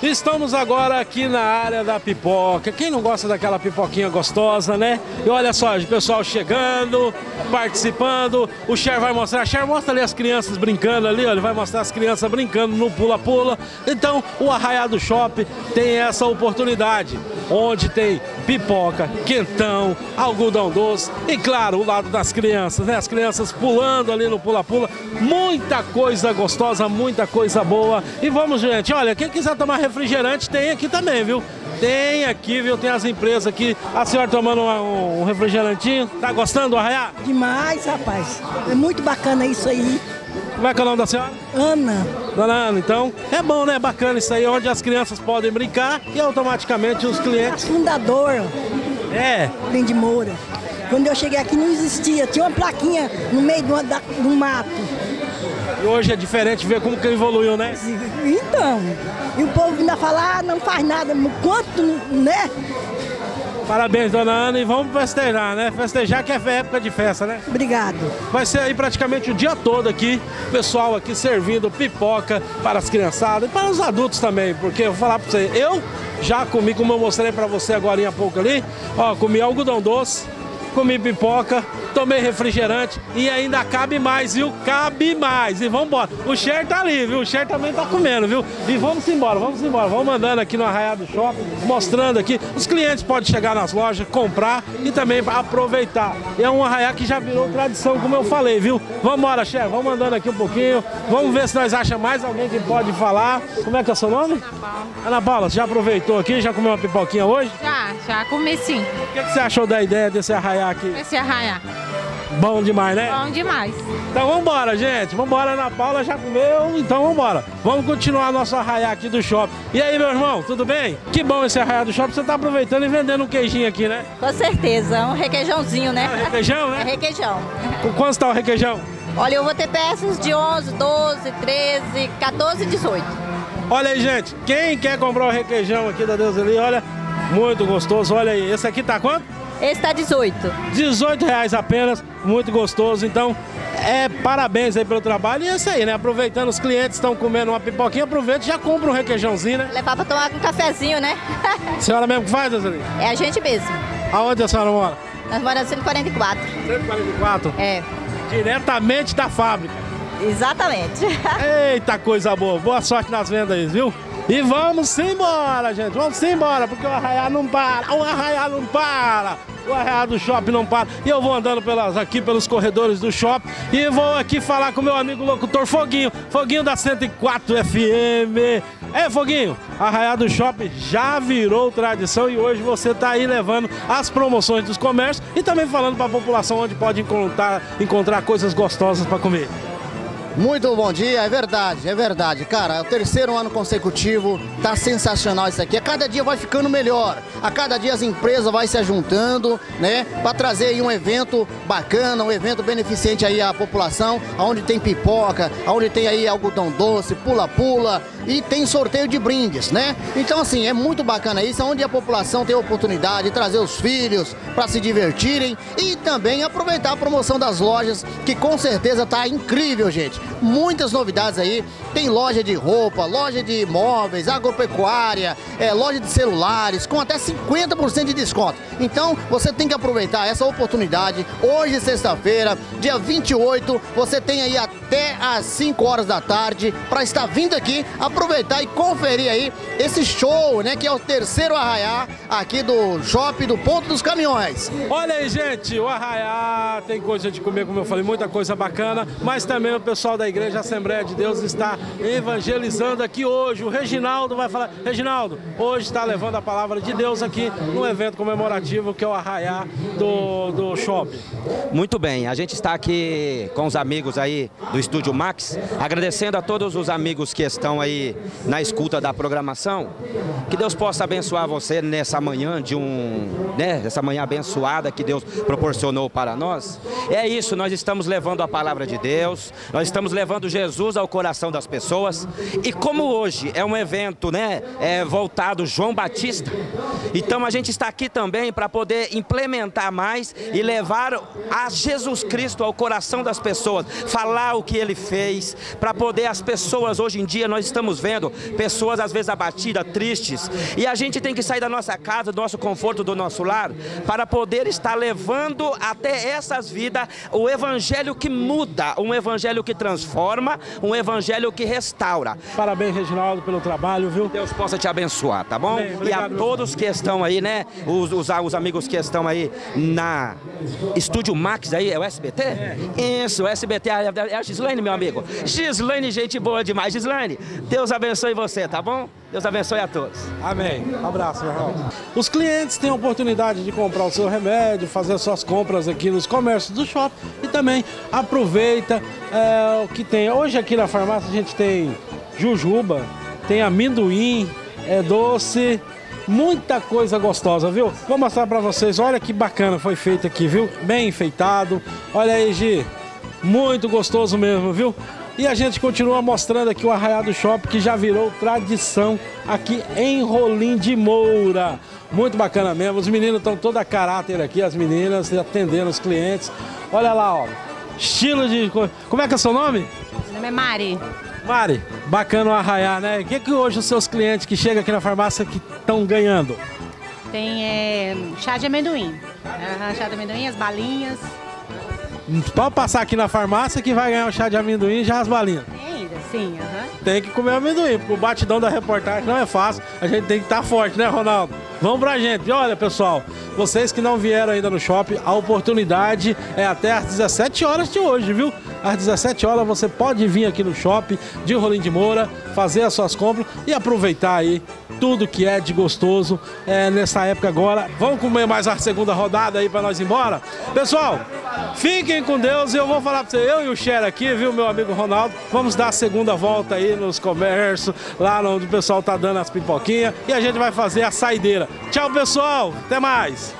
Estamos agora aqui na área da pipoca. Quem não gosta daquela pipoquinha gostosa, né? E olha só, o pessoal chegando, participando. O Cher vai mostrar. Cher mostra ali as crianças brincando ali. Ele vai mostrar as crianças brincando no pula-pula. Então, o Arraiado Shop tem essa oportunidade, onde tem pipoca, quentão, algodão doce e, claro, o lado das crianças, né? As crianças pulando ali no pula-pula. Muita coisa gostosa, muita coisa boa. E vamos, gente, olha, quem quiser tomar refrigerante tem aqui também, viu? Tem aqui, viu? Tem as empresas aqui. A senhora tomando um, um refrigerantinho. Tá gostando do arraiá? Demais, rapaz. É muito bacana isso aí. Como é que é o nome da senhora? Ana. Dona Ana, então é bom, né? Bacana isso aí, onde as crianças podem brincar e automaticamente os clientes. Fundador. É. Vem de Moura. Quando eu cheguei aqui não existia, tinha uma plaquinha no meio do, da, do mato. E hoje é diferente ver como que evoluiu, né? Então, e o povo ainda fala, ah, não faz nada, quanto, né? Parabéns, dona Ana, e vamos festejar, né? Festejar que é época de festa, né? Obrigado. Vai ser aí praticamente o dia todo aqui, pessoal aqui servindo pipoca para as criançadas e para os adultos também, porque eu vou falar para você, eu já comi, como eu mostrei para você agora há pouco ali, ó, comi algodão doce, comi pipoca, tomei refrigerante e ainda cabe mais, viu? Cabe mais. E vamos embora. O Cher tá ali, viu? O Cher também tá comendo, viu? E vamos embora, vamos embora. Vamos mandando aqui no Arraiado Shopping, mostrando aqui. Os clientes podem chegar nas lojas, comprar e também aproveitar. É um arraiá que já virou tradição, como eu falei, viu? Vamos embora, Cher. Vamos andando aqui um pouquinho. Vamos ver se nós achamos mais alguém que pode falar. Como é que é o seu nome? Ana Paula. Ana Paula, já aproveitou aqui? Já comeu uma pipoquinha hoje? Já, já comi sim. O que, que você achou da ideia desse arraiá aqui? Esse arraiá. Bom demais, né? Bom demais. Então vamos embora, gente. Vamos embora, Ana Paula já comeu, então vamos embora. Vamos continuar nosso arraiá aqui do shopping. E aí, meu irmão, tudo bem? Que bom esse arraiá do shopping. Você tá aproveitando e vendendo um queijinho aqui, né? Com certeza, um requeijãozinho, né? É requeijão, né? É requeijão. Com quanto está o requeijão? Olha, eu vou ter peças de 11, 12, 13, 14 e 18. Olha aí, gente. Quem quer comprar o requeijão aqui da Deus ali, olha, muito gostoso. Olha aí, esse aqui tá quanto? Esse tá 18. 18 reais apenas, muito gostoso. Então, é parabéns aí pelo trabalho. E é isso aí, né? Aproveitando, os clientes estão comendo uma pipoquinha, aproveita e já compra um requeijãozinho, né? Levar pra tomar um cafezinho, né? A senhora mesmo que faz, Dezeli? É a gente mesmo. Aonde a senhora mora? Nós moramos 144. 144? É. Diretamente da fábrica. Exatamente. Eita coisa boa. Boa sorte nas vendas aí, viu? E vamos embora, gente. Vamos embora, porque o arraiá não para. O arraiá não para. O arraiá do shopping não para. E eu vou andando pelas, aqui pelos corredores do shopping e vou aqui falar com meu amigo locutor Foguinho. Foguinho da 104 FM. É, Foguinho, Arraiá do Shopping já virou tradição e hoje você está aí levando as promoções dos comércios e também falando para a população onde pode encontrar, encontrar coisas gostosas para comer. Muito bom dia, é verdade, é verdade. Cara, é o terceiro ano consecutivo, tá sensacional isso aqui. A cada dia vai ficando melhor. A cada dia as empresas vai se juntando, né? Para trazer aí um evento bacana, um evento beneficente aí à população, onde tem pipoca, onde tem aí algodão doce, pula-pula e tem sorteio de brindes, né? Então assim, é muito bacana isso, onde a população tem a oportunidade de trazer os filhos para se divertirem e também aproveitar a promoção das lojas, que com certeza tá incrível, gente muitas novidades aí. Tem loja de roupa, loja de imóveis, agropecuária, é, loja de celulares, com até 50% de desconto. Então você tem que aproveitar essa oportunidade. Hoje, sexta-feira, dia 28, você tem aí até às 5 horas da tarde para estar vindo aqui, aproveitar e conferir aí esse show, né? Que é o terceiro arraiá aqui do shopping do Ponto dos Caminhões. Olha aí, gente, o arraiá tem coisa de comer, como eu falei, muita coisa bacana, mas também o pessoal da Igreja Assembleia de Deus está evangelizando aqui hoje. O Reginaldo vai falar. Reginaldo, hoje está levando a palavra de Deus aqui no evento comemorativo que é o Arraiá do, do Shopping. Muito bem, a gente está aqui com os amigos aí do Estúdio Max, agradecendo a todos os amigos que estão aí na escuta da programação. Que Deus possa abençoar você nessa manhã de um, né, essa manhã abençoada que Deus proporcionou para nós. É isso, nós estamos levando a palavra de Deus, nós estamos estamos levando Jesus ao coração das pessoas. E como hoje é um evento, né, é, voltado João Batista, então a gente está aqui também para poder implementar mais e levar a Jesus Cristo ao coração das pessoas, falar o que ele fez, para poder as pessoas hoje em dia nós estamos vendo pessoas às vezes abatidas, tristes, e a gente tem que sair da nossa casa, do nosso conforto, do nosso lar, para poder estar levando até essas vidas o evangelho que muda, um evangelho que transforma, um evangelho que restaura. Parabéns, Reginaldo, pelo trabalho, viu? Deus possa te abençoar, tá bom? Bem, e a obrigado, todos que estão aí, né? Os, os, os amigos que estão aí na Estúdio Max aí, é o SBT? Isso, o SBT é é a Gislaine, meu amigo. Gislaine, gente boa demais. Gislaine, Deus abençoe você, tá bom? Deus abençoe a todos. Amém. Um abraço, meu irmão. Os clientes têm a oportunidade de comprar o seu remédio, fazer suas compras aqui nos comércios do shopping e também aproveita é, o que tem. Hoje aqui na farmácia a gente tem jujuba, tem amendoim, é doce, muita coisa gostosa, viu? Vou mostrar pra vocês, olha que bacana foi feito aqui, viu? Bem enfeitado. Olha aí, Gi. Muito gostoso mesmo, viu? E a gente continua mostrando aqui o Arraial do Shopping, que já virou tradição aqui em Rolim de Moura. Muito bacana mesmo. Os meninos estão toda a caráter aqui, as meninas atendendo os clientes. Olha lá, ó. Estilo de. co- Como é que é o seu nome? Meu nome é Mari. Mari, bacana o arraiar, né? O que, que hoje os seus clientes que chegam aqui na farmácia que estão ganhando? Tem é, chá de amendoim. Chá de amendoim, as balinhas. Pode passar aqui na farmácia que vai ganhar o chá de amendoim e já as balinhas. Tem ainda, sim. aham. Tem que comer amendoim, porque o batidão da reportagem não é fácil. A gente tem que estar forte, né, Ronaldo? Vamos pra gente. E olha, pessoal, vocês que não vieram ainda no shopping, a oportunidade é até às 17 horas de hoje, viu? Às 17 horas você pode vir aqui no shopping de Rolim de Moura, fazer as suas compras e aproveitar aí tudo que é de gostoso é, nessa época agora. Vamos comer mais a segunda rodada aí pra nós ir embora? Pessoal, fiquem com Deus e eu vou falar pra você, eu e o Cher aqui, viu, meu amigo Ronaldo, vamos dar a segunda volta aí nos comércios, lá onde o pessoal tá dando as pipoquinhas e a gente vai fazer a saideira. Tchau, pessoal, até mais!